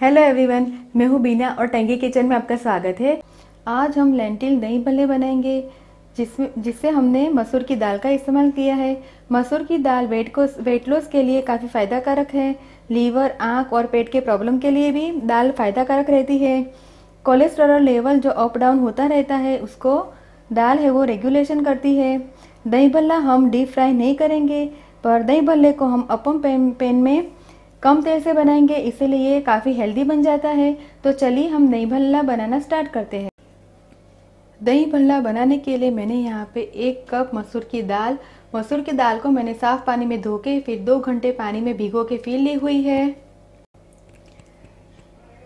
Hello everyone मैं हूँ बीना और टैंगी किचन में आपका स्वागत है। आज हम लेंटिल दही भल्ले बनाएँगे, जिसमें, जिससे हमने मसूर की दाल का इस्तेमाल किया है। मसूर की दाल वेट को वेट लॉस के लिए काफ़ी फ़ायदा कारक है। लीवर, आँख और पेट के प्रॉब्लम के लिए भी दाल फ़ायदा कारक रहती है। कोलेस्ट्रॉल लेवल जो अप डाउन होता रहता है, उसको दाल है वो रेगुलेशन करती है। दही भल्ला हम डीप फ्राई नहीं करेंगे, पर दही भल्ले को हम अपम पैन पैन में कम तेल से बनाएँगे, इसीलिए ये काफ़ी हेल्दी बन जाता है। तो चलिए हम दही भल्ला बनाना स्टार्ट करते हैं। दही भल्ला बनाने के लिए मैंने यहाँ पे एक कप मसूर की दाल, मसूर की दाल को मैंने साफ़ पानी में धो के फिर दो घंटे पानी में भिगो के फिर ली हुई है।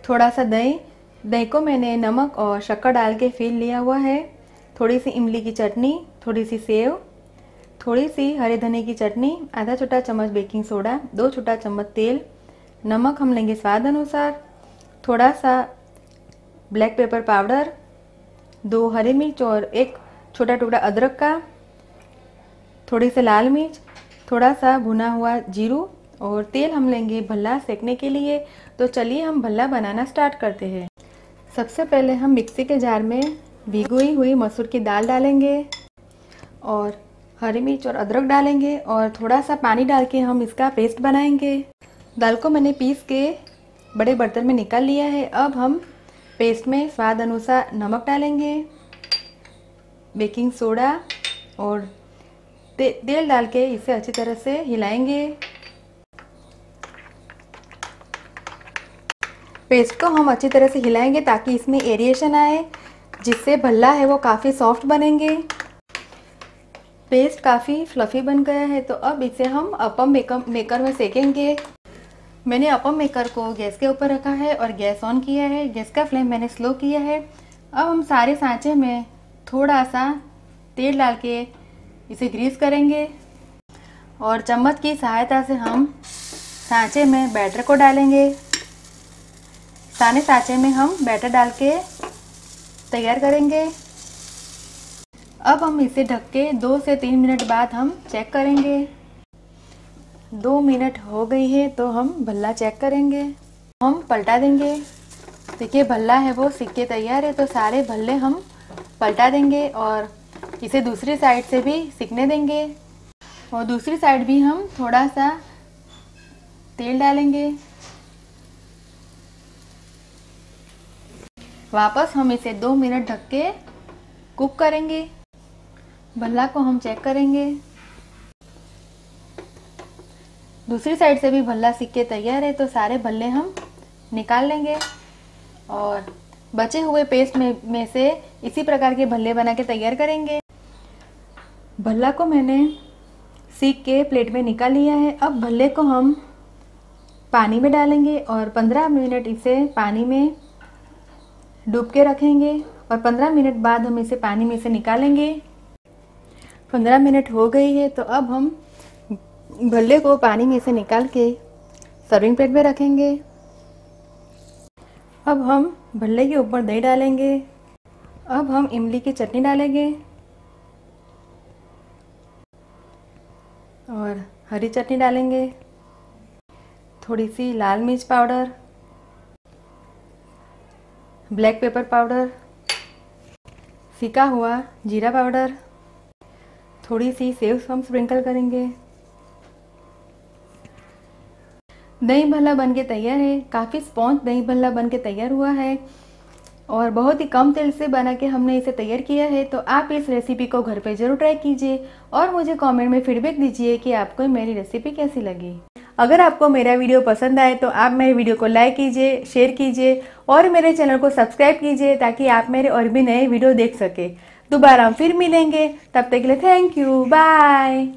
थोड़ा सा दही दही को मैंने नमक और शक्कर डाल के फिर लिया हुआ है। थोड़ी सी इमली की चटनी, थोड़ी सी सेव थोड़ी सी हरे धने की चटनी, आधा छोटा चम्मच बेकिंग सोडा, दो छोटा चम्मच तेल, नमक हम लेंगे स्वाद अनुसार, थोड़ा सा ब्लैक पेपर पाउडर, दो हरी मिर्च और एक छोटा टुकड़ा अदरक का, थोड़ी सी लाल मिर्च, थोड़ा सा भुना हुआ जीरू और तेल हम लेंगे भल्ला सेकने के लिए। तो चलिए हम भल्ला बनाना स्टार्ट करते हैं। सबसे पहले हम मिक्सी के जार में भिगोई हुई मसूर की दाल डालेंगे और हरी मिर्च और अदरक डालेंगे और थोड़ा सा पानी डाल के हम इसका पेस्ट बनाएँगे। दाल को मैंने पीस के बड़े बर्तन में निकाल लिया है। अब हम पेस्ट में स्वाद अनुसार नमक डालेंगे बेकिंग सोडा और ते, तेल डाल के इसे अच्छी तरह से हिलाएँगे। पेस्ट को हम अच्छी तरह से हिलाएँगे ताकि इसमें एरिएशन आए जिससे भल्ला है वो काफ़ी सॉफ्ट बनेंगे। पेस्ट काफ़ी फ्लफ़ी बन गया है तो अब इसे हम अपम मेकर मेकर में सेकेंगे। मैंने अपम मेकर को गैस के ऊपर रखा है और गैस ऑन किया है। गैस का फ्लेम मैंने स्लो किया है। अब हम सारे सांचे में थोड़ा सा तेल डाल के इसे ग्रीस करेंगे और चम्मच की सहायता से हम सांचे में बैटर को डालेंगे। सारे सांचे में हम बैटर डाल के तैयार करेंगे। अब हम इसे ढक के दो से तीन मिनट बाद हम चेक करेंगे। दो मिनट हो गई है तो हम भल्ला चेक करेंगे। हम पलटा देंगे। देखिए, भल्ला है वो सिक्के तैयार है तो सारे भल्ले हम पलटा देंगे और इसे दूसरी साइड से भी सिकने देंगे। और दूसरी साइड भी हम थोड़ा सा तेल डालेंगे। वापस हम इसे दो मिनट ढक के कुक करेंगे। भल्ला को हम चेक करेंगे। दूसरी साइड से भी भल्ला सिक्के तैयार है तो सारे भल्ले हम निकाल लेंगे। और बचे हुए पेस्ट में में से इसी प्रकार के भल्ले बना के तैयार करेंगे। भल्ला को मैंने सीख के प्लेट में निकाल लिया है। अब भल्ले को हम पानी में डालेंगे और 15 मिनट इसे पानी में डूब के रखेंगे और 15 मिनट बाद हम इसे पानी में से निकालेंगे। पंद्रह मिनट हो गई है तो अब हम भल्ले को पानी में से निकाल के सर्विंग प्लेट में रखेंगे। अब हम भल्ले के ऊपर दही डालेंगे। अब हम इमली की चटनी डालेंगे और हरी चटनी डालेंगे। थोड़ी सी लाल मिर्च पाउडर, ब्लैक पेपर पाउडर सीका हुआ जीरा पाउडर थोड़ी सी सेव हम स्प्रिंकल करेंगे। दही भल्ला बन के तैयार है। काफ़ी स्पॉन्ज दही भल्ला बन के तैयार हुआ है और बहुत ही कम तेल से बना के हमने इसे तैयार किया है। तो आप इस रेसिपी को घर पे ज़रूर ट्राई कीजिए और मुझे कमेंट में फीडबैक दीजिए कि आपको मेरी रेसिपी कैसी लगी। अगर आपको मेरा वीडियो पसंद आए तो आप मेरे वीडियो को लाइक कीजिए शेयर कीजिए और मेरे चैनल को सब्सक्राइब कीजिए ताकि आप मेरे और भी नए वीडियो देख सके। दोबारा हम फिर मिलेंगे तब तक के लिए थैंक यू बाय